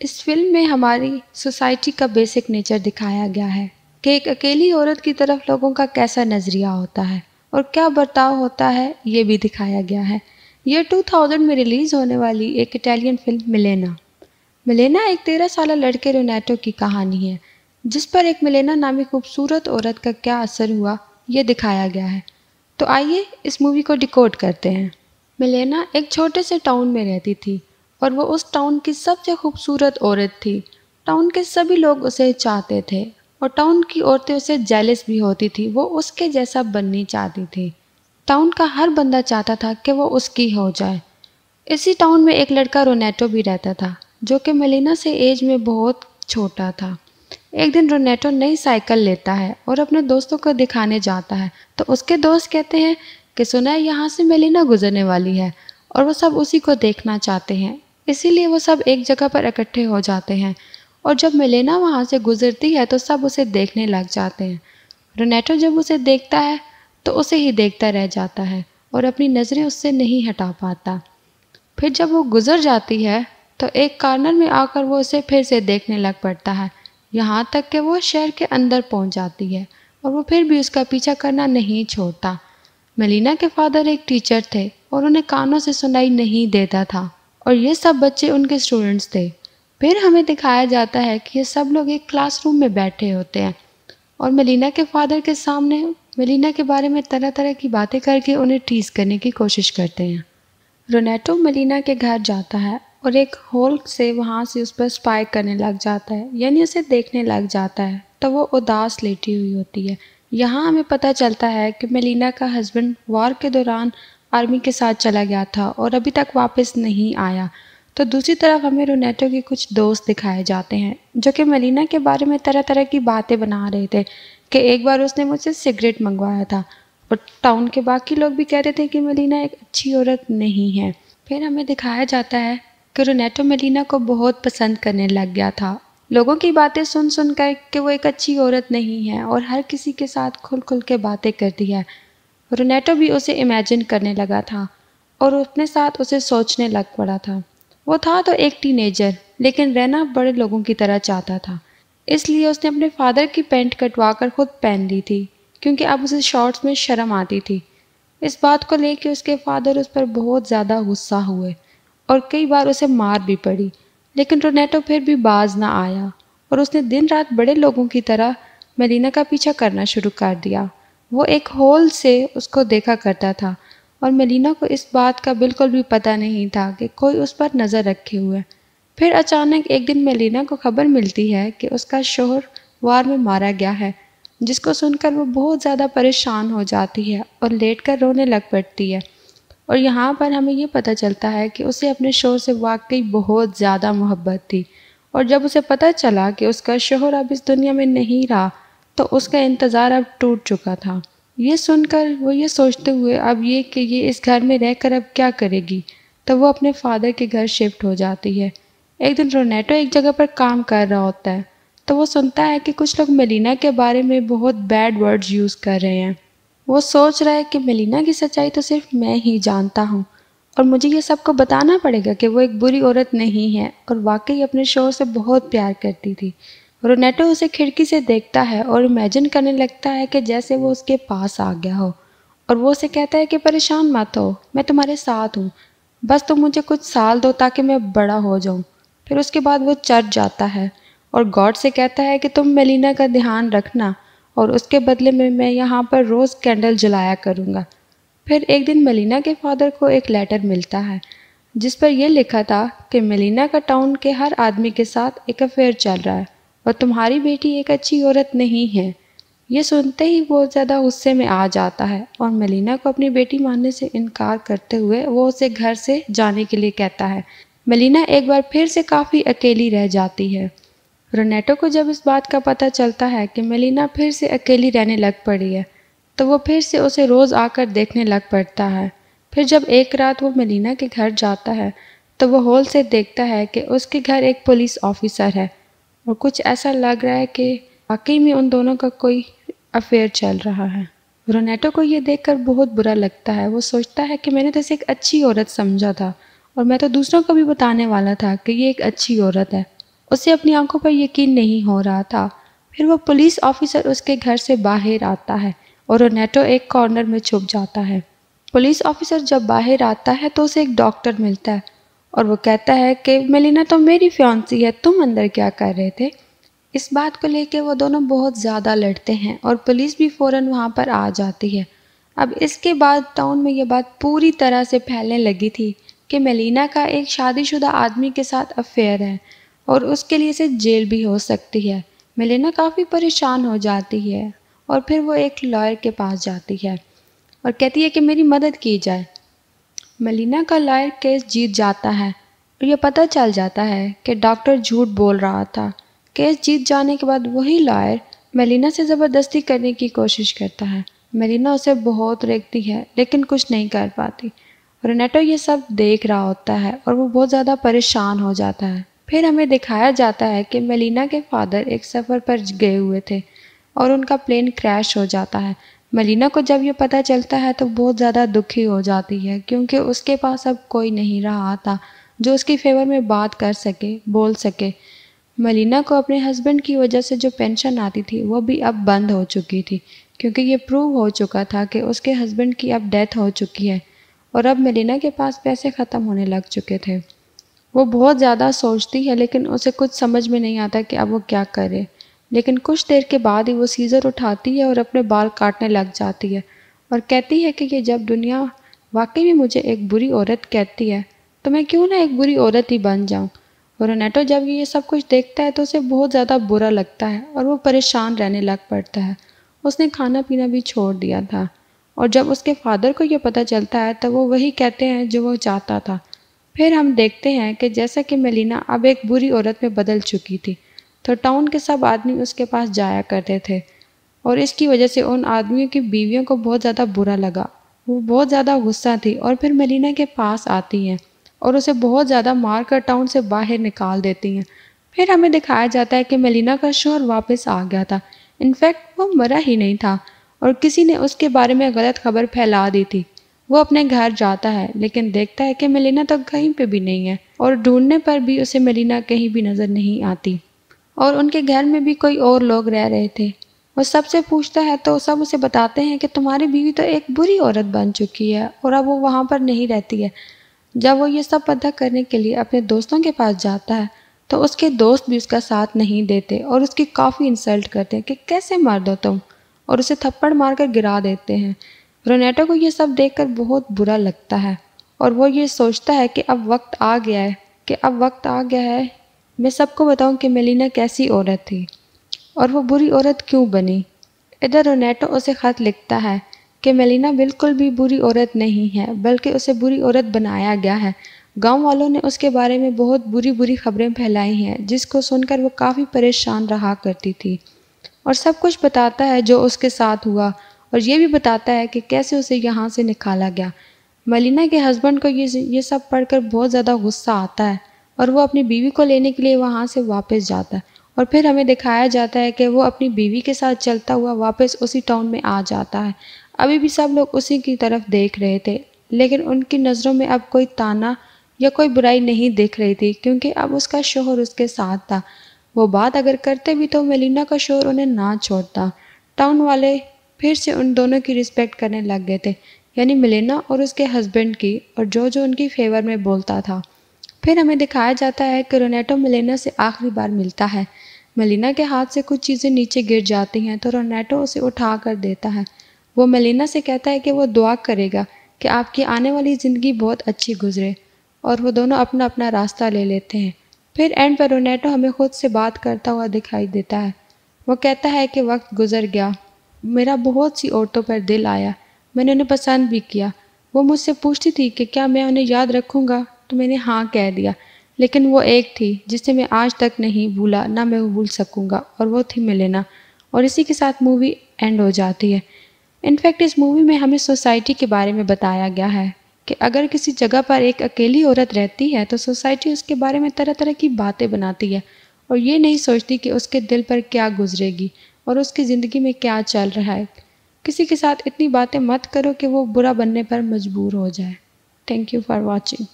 इस फ़िल्म में हमारी सोसाइटी का बेसिक नेचर दिखाया गया है कि एक अकेली औरत की तरफ़ लोगों का कैसा नज़रिया होता है और क्या बर्ताव होता है, ये भी दिखाया गया है। ये 2000 में रिलीज़ होने वाली एक इटालियन फ़िल्म मिलेना। मिलेना एक तेरह साल लड़के रोनेटो की कहानी है, जिस पर एक मिलेना नामी खूबसूरत औरत का क्या असर हुआ, ये दिखाया गया है। तो आइए इस मूवी को डिकोड करते हैं। मिलेना एक छोटे से टाउन में रहती थी। और वो उस टाउन की सबसे खूबसूरत औरत थी। टाउन के सभी लोग उसे चाहते थे और टाउन की औरतें उसे जेलस भी होती थी। वो उसके जैसा बननी चाहती थी। टाउन का हर बंदा चाहता था कि वो उसकी हो जाए। इसी टाउन में एक लड़का रोनेटो भी रहता था, जो कि मलिना से एज में बहुत छोटा था। एक दिन रोनेटो नई साइकिल लेता है और अपने दोस्तों को दिखाने जाता है। तो उसके दोस्त कहते हैं कि सुना है यहाँ से मेलिना गुजरने वाली है और वो सब उसी को देखना चाहते हैं। इसीलिए वो सब एक जगह पर इकट्ठे हो जाते हैं। और जब मिलेना वहाँ से गुजरती है तो सब उसे देखने लग जाते हैं। रोनेटो जब उसे देखता है तो उसे ही देखता रह जाता है और अपनी नज़रें उससे नहीं हटा पाता। फिर जब वो गुजर जाती है तो एक कार्नर में आकर वो उसे फिर से देखने लग पड़ता है। यहाँ तक कि वो शहर के अंदर पहुँच जाती है और वो फिर भी उसका पीछा करना नहीं छोड़ता। मलीना के फादर एक टीचर थे और उन्हें कानों से सुनाई नहीं देता था। और ये सब बच्चे उनके स्टूडेंट्स थे। फिर हमें दिखाया जाता है कि ये सब लोग एक क्लासरूम में बैठे होते हैं। और मलीना के फादर के सामने, मलीना के बारे में तरह तरह की बातें करके उन्हें टीज करने की कोशिश करते हैं। रोनेटो मलीना के घर जाता है और एक होल से वहाँ से उस पर स्पाई करने लग जाता है, यानी उसे देखने लग जाता है। तो वो उदास लेटी हुई होती है। यहाँ हमें पता चलता है कि मेलिना का हस्बैंड वॉर के दौरान आर्मी के साथ चला गया था और अभी तक वापस नहीं आया। तो दूसरी तरफ़ हमें रोनेटो के कुछ दोस्त दिखाए जाते हैं, जो कि मलिना के बारे में तरह तरह की बातें बना रहे थे कि एक बार उसने मुझसे सिगरेट मंगवाया था और टाउन के बाकी लोग भी कह रहे थे कि मलिना एक अच्छी औरत नहीं है। फिर हमें दिखाया जाता है कि रोनेटो मलिना को बहुत पसंद करने लग गया था। लोगों की बातें सुन सुन कर कि वो एक अच्छी औरत नहीं है और हर किसी के साथ खुल खुल के बातें करती है। रोनेटो भी उसे इमेजिन करने लगा था और अपने साथ उसे सोचने लग पड़ा था। वो था तो एक टीनेजर लेकिन रहना बड़े लोगों की तरह चाहता था। इसलिए उसने अपने फादर की पैंट कटवा कर खुद पहन ली थी, क्योंकि अब उसे शॉर्ट्स में शर्म आती थी। इस बात को लेकर उसके फादर उस पर बहुत ज़्यादा गुस्सा हुए और कई बार उसे मार भी पड़ी। लेकिन रोनेटो फिर भी बाज ना आया और उसने दिन रात बड़े लोगों की तरह मरीना का पीछा करना शुरू कर दिया। वो एक होल से उसको देखा करता था और मलीना को इस बात का बिल्कुल भी पता नहीं था कि कोई उस पर नज़र रखे हुए। फिर अचानक एक दिन मलीना को खबर मिलती है कि उसका शोहर वार में मारा गया है, जिसको सुनकर वो बहुत ज़्यादा परेशान हो जाती है और लेट कर रोने लग पड़ती है। और यहाँ पर हमें ये पता चलता है कि उसे अपने शोहर से वाकई बहुत ज़्यादा मोहब्बत थी और जब उसे पता चला कि उसका शोहर अब इस दुनिया में नहीं रहा तो उसका इंतज़ार अब टूट चुका था। ये सुनकर, वो ये सोचते हुए, अब ये कि ये इस घर में रहकर अब क्या करेगी? तो वो अपने फादर के घर शिफ्ट हो जाती है। एक दिन रोनेटो एक जगह पर काम कर रहा होता है तो वो सुनता है कि कुछ लोग मेलिना के बारे में बहुत बैड वर्ड्स यूज़ कर रहे हैं। वो सोच रहा है कि मेलिना की सच्चाई तो सिर्फ़ मैं ही जानता हूँ, और मुझे ये सबको बताना पड़ेगा कि वो एक बुरी औरत नहीं है, और वाकई अपने शोर से बहुत प्यार करती थी। रोनेटो उसे खिड़की से देखता है और इमेजिन करने लगता है कि जैसे वो उसके पास आ गया हो। और वो उसे कहता है कि परेशान मत हो, मैं तुम्हारे साथ हूँ। बस तुम मुझे कुछ साल दो ताकि मैं बड़ा हो जाऊँ। फिर उसके बाद वो चर्च जाता है और गॉड से कहता है कि तुम मेलिना का ध्यान रखना और उसके बदले में मैं यहाँ पर रोज़ कैंडल जलाया करूँगा। फिर एक दिन मेलिना के फादर को एक लेटर मिलता है, जिस पर यह लिखा था कि मेलिना का टाउन के हर आदमी के साथ एक अफेयर चल रहा है। और तुम्हारी बेटी एक अच्छी औरत नहीं है। ये सुनते ही बहुत ज़्यादा गुस्से में आ जाता है और मलिना को अपनी बेटी मानने से इनकार करते हुए वो उसे घर से जाने के लिए कहता है। मलिना एक बार फिर से काफ़ी अकेली रह जाती है। रोनेटो को जब इस बात का पता चलता है कि मलिना फिर से अकेली रहने लग पड़ी है तो वो फिर से उसे रोज़ आकर देखने लग पड़ता है। फिर जब एक रात वो मलिना के घर जाता है तो वो होल से देखता है कि उसके घर एक पुलिस ऑफिसर है। और कुछ ऐसा लग रहा है कि वाकई में उन दोनों का कोई अफेयर चल रहा है। रोनेटो को ये देखकर बहुत बुरा लगता है। वो सोचता है कि मैंने तो इसे एक अच्छी औरत समझा था और मैं तो दूसरों को भी बताने वाला था कि ये एक अच्छी औरत है। उसे अपनी आँखों पर यकीन नहीं हो रहा था। फिर वो पुलिस ऑफिसर उसके घर से बाहर आता है और रोनेटो एक कॉर्नर में छुप जाता है। पुलिस ऑफिसर जब बाहर आता है तो उसे एक डॉक्टर मिलता है। और वो कहता है कि, मेलिना तो मेरी फ्योंसी है, तुम अंदर क्या कर रहे थे? इस बात को लेकर वो दोनों बहुत ज़्यादा लड़ते हैं और पुलिस भी फ़ौरन वहाँ पर आ जाती है। अब इसके बाद टाउन में ये बात पूरी तरह से फैलने लगी थी कि मेलिना का एक शादीशुदा आदमी के साथ अफेयर है और उसके लिए से जेल भी हो सकती है। मेलिना काफ़ी परेशान हो जाती है और फिर वो एक लॉयर के पास जाती है और कहती है कि मेरी मदद की जाए। मलिना का लॉयर केस जीत जाता है और यह पता चल जाता है कि डॉक्टर झूठ बोल रहा था। केस जीत जाने के बाद वही लॉयर मेलिना से ज़बरदस्ती करने की कोशिश करता है। मेलिना उसे बहुत रेखती है, लेकिन कुछ नहीं कर पाती। रेनेटो ये सब देख रहा होता है और वो बहुत ज़्यादा परेशान हो जाता है। फिर हमें दिखाया जाता है कि मेलिना के फादर एक सफ़र पर गए हुए थे और उनका प्लेन क्रैश हो जाता है। मलिना को जब ये पता चलता है तो बहुत ज़्यादा दुखी हो जाती है, क्योंकि उसके पास अब कोई नहीं रहा था जो उसकी फेवर में बात कर सके, बोल सके। मलिना को अपने हस्बैंड की वजह से जो पेंशन आती थी, वो भी अब बंद हो चुकी थी, क्योंकि ये प्रूव हो चुका था कि उसके हस्बैंड की अब डेथ हो चुकी है और अब मलिना के पास पैसे ख़त्म होने लग चुके थे। वो बहुत ज़्यादा सोचती है, लेकिन उसे कुछ समझ में नहीं आता कि अब वो क्या करे। लेकिन कुछ देर के बाद ही वो सीज़र उठाती है और अपने बाल काटने लग जाती है और कहती है कि ये जब दुनिया वाकई में मुझे एक बुरी औरत कहती है तो मैं क्यों ना एक बुरी औरत ही बन जाऊँ? और रोनेटो जब ये सब कुछ देखता है तो उसे बहुत ज़्यादा बुरा लगता है और वो परेशान रहने लग पड़ता है। उसने खाना पीना भी छोड़ दिया था और जब उसके फादर को ये पता चलता है तो वो वही कहते हैं जो वो चाहता था। फिर हम देखते हैं कि जैसा कि मेलिना अब एक बुरी औरत में बदल चुकी थी। तो टाउन के सब आदमी उसके पास जाया करते थे। और इसकी वजह से उन आदमियों की बीवियों को बहुत ज़्यादा बुरा लगा। वो बहुत ज़्यादा गुस्सा थी और फिर मलिना के पास आती हैं और उसे बहुत ज़्यादा मार कर टाउन से बाहर निकाल देती हैं। फिर हमें दिखाया जाता है कि मलिना का शोहर वापस आ गया था। इनफैक्ट वो मरा ही नहीं था और किसी ने उसके बारे में गलत खबर फैला दी थी। वो अपने घर जाता है, लेकिन देखता है कि मलिना तो कहीं पे भी नहीं है और ढूँढने पर भी उसे मलिना कहीं भी नज़र नहीं आती। और उनके घर में भी कोई और लोग रह रहे थे। वो सबसे पूछता है तो सब उसे बताते हैं कि तुम्हारी बीवी तो एक बुरी औरत बन चुकी है और अब वो वहाँ पर नहीं रहती है। जब वो ये सब पता करने के लिए अपने दोस्तों के पास जाता है तो उसके दोस्त भी उसका साथ नहीं देते और उसकी काफ़ी इंसल्ट करते हैं कि कैसे मार दो तुम? और उसे थप्पड़ मार कर गिरा देते हैं। रोनेटो को ये सब देखकर बहुत बुरा लगता है और वो ये सोचता है कि अब वक्त आ गया है, कि अब वक्त आ गया है मैं सबको बताऊँ कि मेलिना कैसी औरत थी। और वो बुरी औरत क्यों बनी? इधर रोनेटो उसे ख़त लिखता है कि मेलिना बिल्कुल भी बुरी औरत नहीं है, बल्कि उसे बुरी औरत बनाया गया है। गाँव वालों ने उसके बारे में बहुत बुरी बुरी खबरें फैलाई हैं, जिसको सुनकर वो काफ़ी परेशान रहा करती थी। और सब कुछ बताता है जो उसके साथ हुआ, और ये भी बताता है कि कैसे उसे यहाँ से निकाला गया। मलिना के हस्बैंड को ये ये सब पढ़कर बहुत ज़्यादा गुस्सा आता है। और वो अपनी बीवी को लेने के लिए वहाँ से वापस जाता है। और फिर हमें दिखाया जाता है कि वो अपनी बीवी के साथ चलता हुआ वापस उसी टाउन में आ जाता है। अभी भी सब लोग उसी की तरफ़ देख रहे थे, लेकिन उनकी नज़रों में अब कोई ताना या कोई बुराई नहीं दिख रही थी, क्योंकि अब उसका शोहर उसके साथ था। वो बात अगर करते भी तो मेलिना का शोहर उन्हें ना छोड़ता। टाउन वाले फिर से उन दोनों की रिस्पेक्ट करने लग गए थे, यानी मिलेना और उसके हस्बैंड की, और जो जो उनकी फेवर में बोलता था। फिर हमें दिखाया जाता है कि रोनेटो मिलेना से आखिरी बार मिलता है। मलिना के हाथ से कुछ चीज़ें नीचे गिर जाती हैं तो रोनेटो उसे उठा कर देता है। वो मलिना से कहता है कि वो दुआ करेगा कि आपकी आने वाली ज़िंदगी बहुत अच्छी गुजरे और वो दोनों अपना अपना रास्ता ले लेते हैं। फिर एंड पर रोनेटो हमें खुद से बात करता हुआ दिखाई देता है। वो कहता है कि वक्त गुजर गया। मेरा बहुत सी औरतों पर दिल आया। मैंने उन्हें पसंद भी किया। वो मुझसे पूछती थी कि क्या मैं उन्हें याद रखूँगा? तो मैंने हाँ कह दिया। लेकिन वो एक थी, जिसे मैं आज तक नहीं भूला, ना मैं वो भूल सकूँगा, और वो थी मिलेना। और इसी के साथ मूवी एंड हो जाती है। इनफैक्ट इस मूवी में हमें सोसाइटी के बारे में बताया गया है कि अगर किसी जगह पर एक अकेली औरत रहती है तो सोसाइटी उसके बारे में तरह तरह की बातें बनाती है, और ये नहीं सोचती कि उसके दिल पर क्या गुजरेगी और उसकी ज़िंदगी में क्या चल रहा है। किसी के साथ इतनी बातें मत करो कि वो बुरा बनने पर मजबूर हो जाए। Thank you for watching.